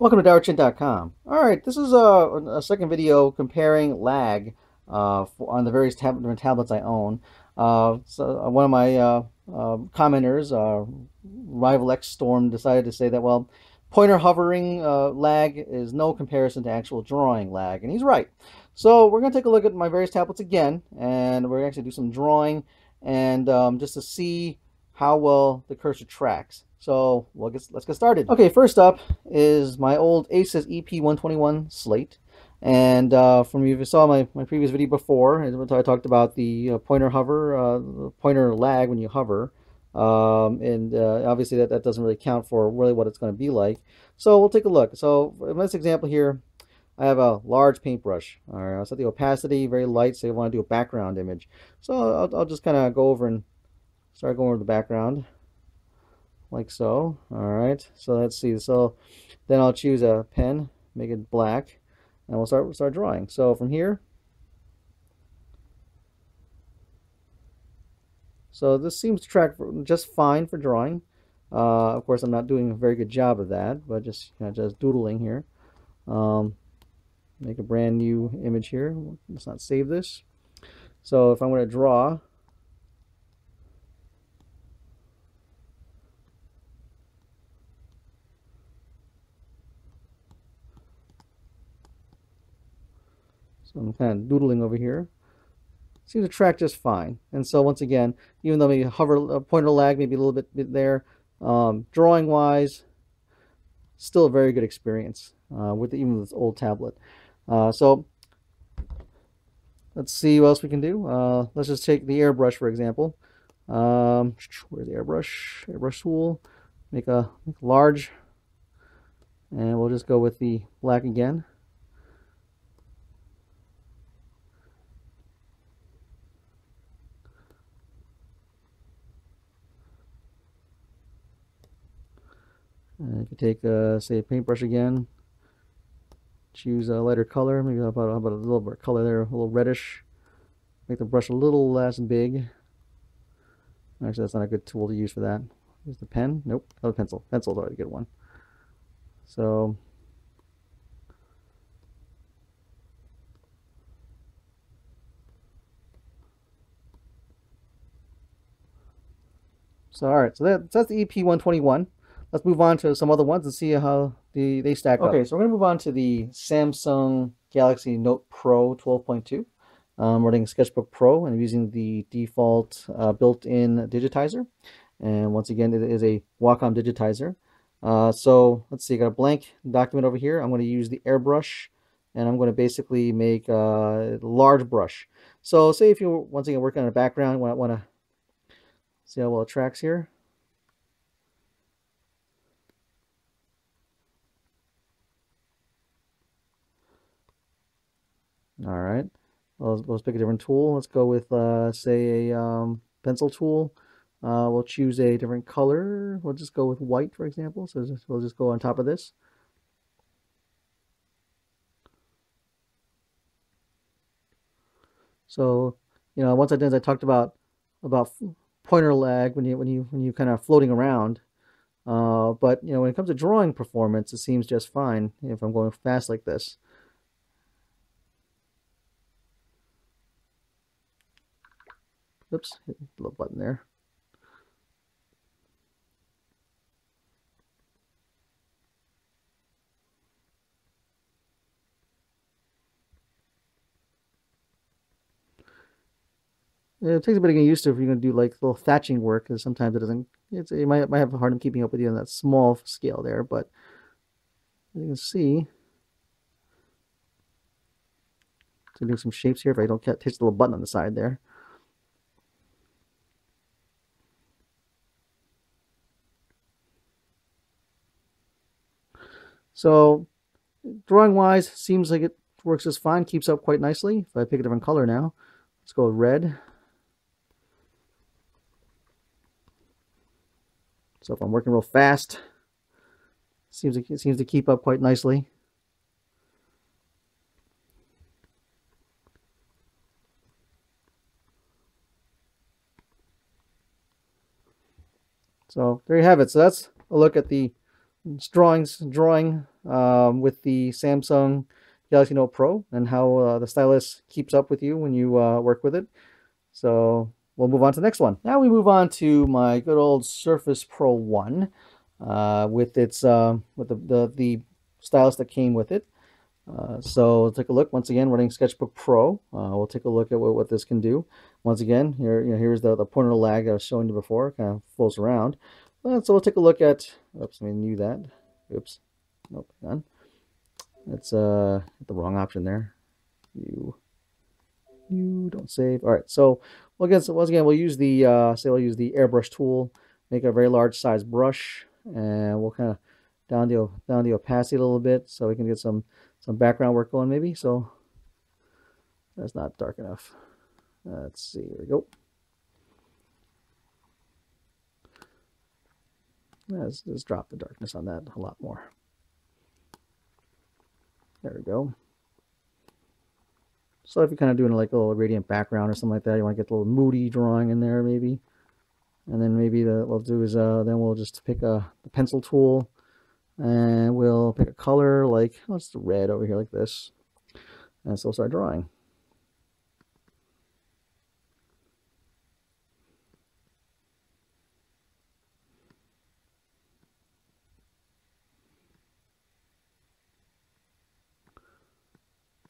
Welcome to DowerChin.com. Alright, this is a, a, second video comparing lag uh, for, on the various tab different tablets I own. Uh, so uh, one of my uh, uh commenters, uh, Rival X Storm, decided to say that, well, pointer hovering uh, lag is no comparison to actual drawing lag, and he's right. So we're going to take a look at my various tablets again, and we're going to actually do some drawing, and um, just to see how well the cursor tracks. So get, let's get started. Okay, first up is my old Asus EP121 slate. And uh, from you saw my, my previous video before, I talked about the uh, pointer hover, uh, pointer lag when you hover. Um, and uh, obviously that, that doesn't really count for really what it's going to be like. So we'll take a look. So in this example here, I have a large paintbrush. All right, I'll set the opacity very light, so I want to do a background image. So I'll, I'll just kind of go over and start going over the background like so. All right, so let's see. So then I'll choose a pen, make it black, and we'll start start drawing. So from here, so this seems to track just fine for drawing. Uh, of course, I'm not doing a very good job of that, but just you know, just doodling here. Um, make a brand new image here. Let's not save this. So if I'm going to draw, So I'm kind of doodling over here. Seems to track just fine. And so once again, even though maybe hover uh, pointer lag maybe a little bit, bit there, um, drawing wise, still a very good experience uh, with the, even this old tablet. Uh, so let's see what else we can do. Uh, let's just take the airbrush for example. Um, where's the airbrush? Airbrush tool. Make a, make a large, and we'll just go with the black again. Uh, you take, uh, say, a paintbrush again. Choose a lighter color. Maybe how about, about a little bit of color there, a little reddish. Make the brush a little less big. Actually, that's not a good tool to use for that. Use the pen. Nope. Oh, pencil. Pencil's already a good one. So So all right, so that, that's the EP121 let's move on to some other ones and see how the, they stack okay, up. Okay, so we're going to move on to the Samsung Galaxy Note Pro 12.2. Um, running Sketchbook Pro and I'm using the default uh, built-in digitizer. And once again, it is a Wacom digitizer. Uh, so let's see, I got a blank document over here. I'm going to use the airbrush and I'm going to basically make a large brush. So say if you're once again working on a background, want, want to see how well it tracks here. All right. Well, let's pick a different tool. Let's go with, uh, say, a um, pencil tool. Uh, we'll choose a different color. We'll just go with white, for example. So we'll just go on top of this. So, you know, once I did, I talked about about pointer lag when you when you when you kind of floating around. Uh, but you know, when it comes to drawing performance, it seems just fine if I'm going fast like this. Oops, little button there. It takes a bit of getting used to if you're going to do like little thatching work, because sometimes it doesn't. It's you might might have a hard time keeping up with you on that small scale there, but you can see. To do some shapes here, if I don't touch the little button on the side there. So drawing wise, seems like it works just fine, keeps up quite nicely. If I pick a different color now, let's go red. So if I'm working real fast, seems to, it seems to keep up quite nicely. So there you have it. So that's a look at the drawings, drawing um, with the Samsung Galaxy Note Pro and how uh, the stylus keeps up with you when you uh, work with it. So we'll move on to the next one. Now we move on to my good old Surface Pro 1 uh, with its uh, with the, the, the stylus that came with it. Uh, so we'll take a look once again running Sketchbook Pro. Uh, we'll take a look at what, what this can do. Once again, here you know, here's the, the pointer lag I was showing you before, kind of flows around. Uh, so we'll take a look at, oops, I knew that. Oops, nope, done. That's uh the wrong option there. You you don't save. All right, so well again, so once again, we'll use the uh, say we'll use the airbrush tool, make a very large size brush, and we'll kind of down the down the opacity a little bit so we can get some some background work going maybe. So that's not dark enough. Let's see. Here we go. Let's, let's drop the darkness on that a lot more. There we go. So if you're kind of doing like a little gradient background or something like that, you want to get a little moody drawing in there maybe. And then maybe the, what we'll do is uh, then we'll just pick a the pencil tool and we'll pick a color like, oh, it's red over here like this. And so we'll start drawing.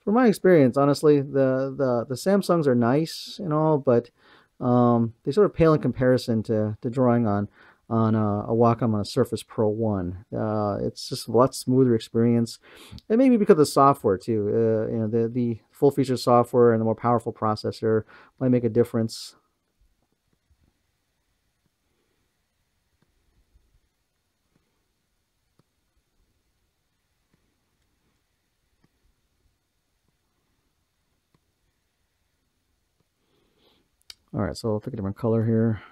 From my experience, honestly, the, the, the Samsungs are nice and all, but um, they sort of pale in comparison to, to drawing on on a, a Wacom on a Surface Pro 1. Uh, it's just a lot smoother experience. And maybe because of the software too. Uh, you know, the, the full feature software and the more powerful processor might make a difference. All right, so I'll pick a different color here.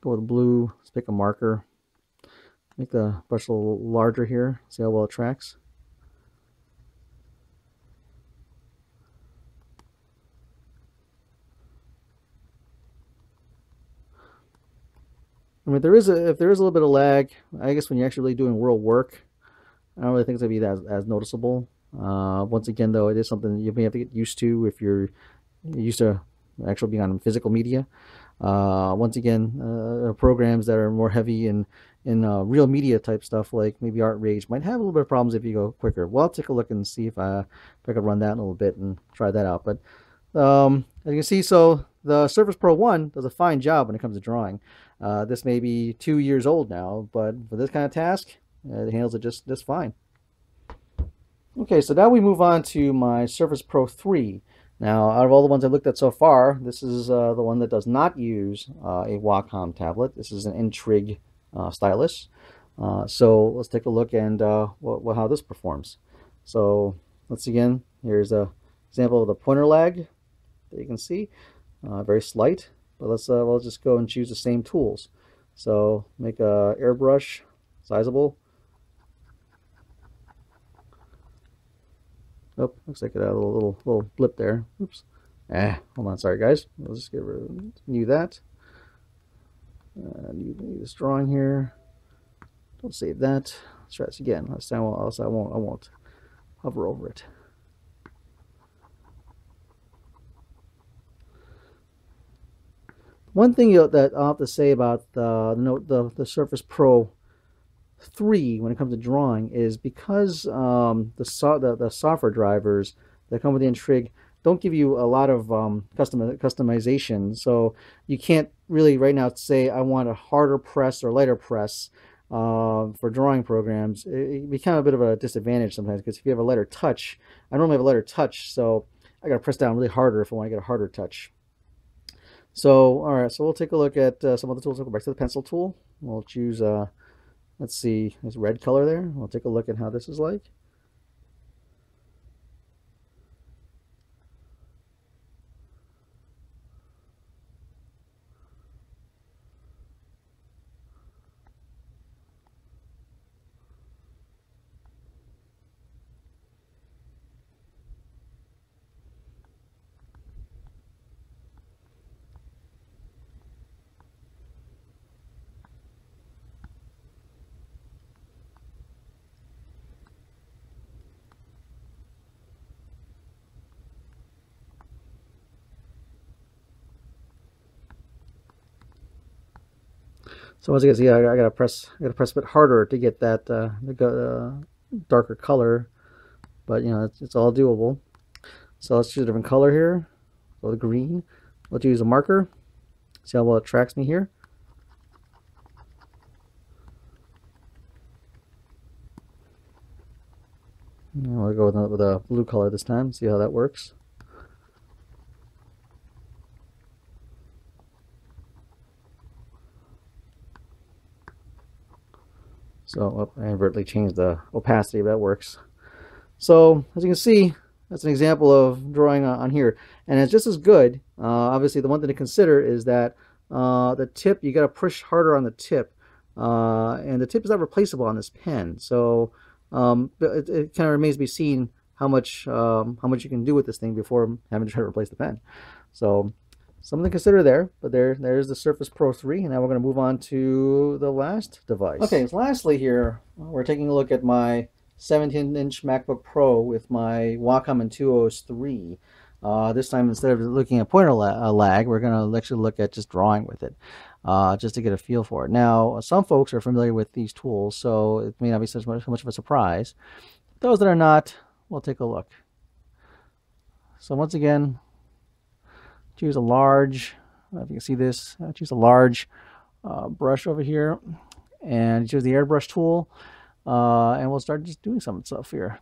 Go with blue. Let's pick a marker. Make the brush a little larger here. See how well it tracks. I mean, there is a if there is a little bit of lag, I guess when you're actually doing real work, I don't really think it's gonna be as as noticeable. Uh, once again, though, it is something you may have to get used to if you're used to actually being on physical media. Uh, once again, uh, programs that are more heavy in in uh, real media type stuff, like maybe Art Rage, might have a little bit of problems if you go quicker. Well, I'll take a look and see if I if I could run that in a little bit and try that out. But um, as you can see, so the Surface Pro 1 does a fine job when it comes to drawing. Uh, this may be two years old now, but for this kind of task, it handles it just, just fine. Okay, so now we move on to my Surface Pro 3. Now, out of all the ones I've looked at so far, this is uh, the one that does not use uh, a Wacom tablet. This is an N-Trig uh, stylus. Uh, so let's take a look and uh, what, what, how this performs. So once again, here's a example of the pointer lag that you can see. Uh, very slight, but let's we'll just go and choose the same tools. So make a airbrush sizable Oh, looks like it had a little, little, blip there. Oops. Ah, hold on. Sorry, guys. We'll just get rid of new that. Uh, new, new this drawing here. Don't save that. Let's try this again. Last time, well, else I won't. I won't hover over it. One thing that I'll have to say about the note the, the Surface Pro three when it comes to drawing is because um, the, so the, the software drivers that come with the don't give you a lot of um, custom customization. So you can't really right now say I want a harder press or lighter press uh, for drawing programs. It, it becomes a bit of a disadvantage sometimes because if you have a lighter touch, I normally have a lighter touch, so I got to press down really harder if I want to get a harder touch. So, all right, so we'll take a look at uh, some of the tools. We'll go back to the pencil tool. We'll choose uh, Let's see, this red color there. We'll take a look at how this is like. So once again, see, I, I gotta press, I gotta press a bit harder to get that uh, the uh, darker color, but you know, it's, it's all doable. So let's choose a different color here. Go with green. Let's use a marker. See how well it tracks me here. I'll go with with a blue color this time, see how that works. So I inadvertently changed the opacity, but that works. So as you can see, that's an example of drawing on here. And it's just as good. Uh, obviously, the one thing to consider is that uh, the tip, you got to push harder on the tip. Uh, and the tip is not replaceable on this pen. So um, it, it kind of remains to be seen how much um, how much you can do with this thing before having to try to replace the pen. So something to consider there. But there, there's the Surface Pro 3, and now we're going to move on to the last device. Okay, so lastly here, we're taking a look at my 17-inch MacBook Pro with my Wacom Intuos 3. Uh, this time, instead of looking at pointer la uh, lag, we're going to actually look at just drawing with it, uh, just to get a feel for it. Now, some folks are familiar with these tools, so it may not be so much, so much of a surprise. Those that are not, we'll take a look. So once again, choose a large, if you can see this, uh, choose a large uh, brush over here and choose the airbrush tool uh, and we'll start just doing some stuff here.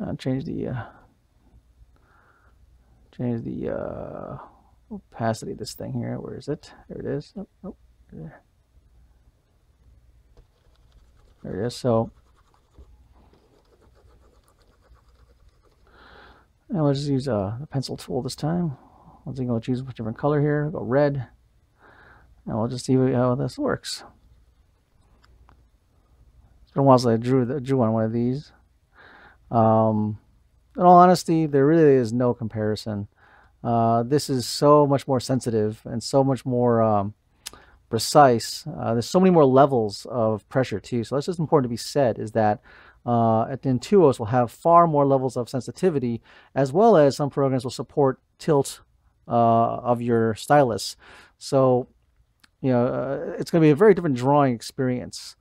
Uh, change the uh, change the uh, opacity of this thing here. Where is it? There it is. Oh, oh, there. there it is. So And we'll just use uh, a pencil tool this time. Again, we'll choose a different color here, go red, and we'll just see how this works. It's been a while since I drew, drew on one of these. Um, in all honesty, there really is no comparison. Uh, this is so much more sensitive and so much more um, precise. Uh, there's so many more levels of pressure too. So that's just important to be said is that uh, at the Intuos will have far more levels of sensitivity, as well as some programs will support tilt uh, of your stylus. So, you know, uh, it's going to be a very different drawing experience.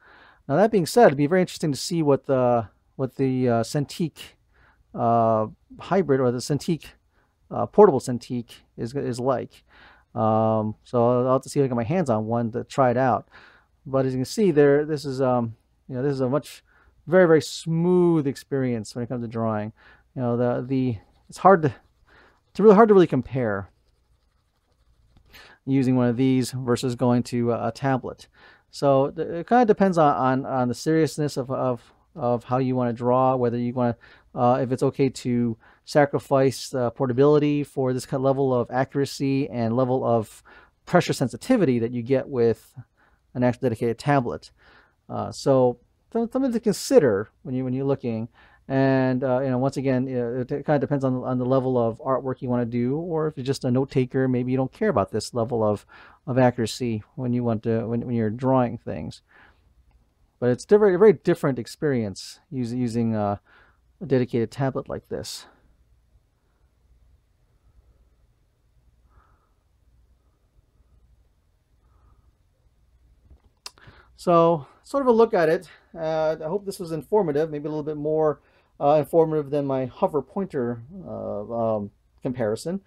Now, that being said, it'd be very interesting to see what the what the uh, Cintiq uh, hybrid or the Cintiq uh, portable Cintiq is is like. Um, so I'll have to see if I get my hands on one to try it out. But as you can see, there, this is um, you know, this is a much very very smooth experience when it comes to drawing. You know the the it's hard to it's really hard to really compare using one of these versus going to a, tablet. So it kind of depends on, on, on the seriousness of, of, of how you want to draw, whether you want to, uh, if it's okay to sacrifice uh, portability for this kind of level of accuracy and level of pressure sensitivity that you get with an actual dedicated tablet. Uh, so something to consider when you when you're looking. And uh, you know, once again, it, it kind of depends on on the level of artwork you want to do, or if you're just a note taker, maybe you don't care about this level of of accuracy when you want to when when you're drawing things. But it's a very different experience using using uh, a dedicated tablet like this. So, sort of a look at it. Uh, I hope this was informative, maybe a little bit more uh, informative than my hover pointer uh, um, comparison.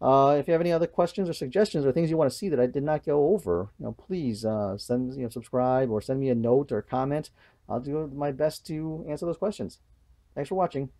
Uh, if you have any other questions or suggestions or things you want to see that I did not go over, you know, please uh, send you know subscribe or send me a note or comment. I'll do my best to answer those questions. Thanks for watching.